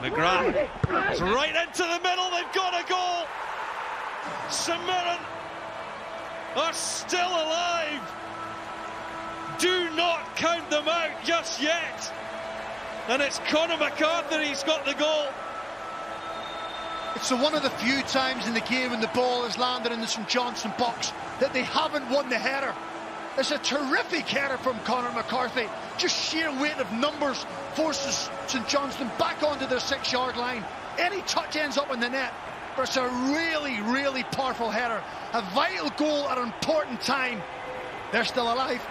McGrath is right into the middle. They've got a goal. St are still alive. Do not count them out just yet. And it's Conor McCarthy, he's got the goal. It's one of the few times in the game when the ball has landed in the St Johnstone box that they haven't won the header. It's a terrific header from Conor McCarthy. Just sheer weight of numbers forces St Johnstone back onto their six-yard line. Any touch ends up in the net, but it's a really, really powerful header. A vital goal at an important time. They're still alive.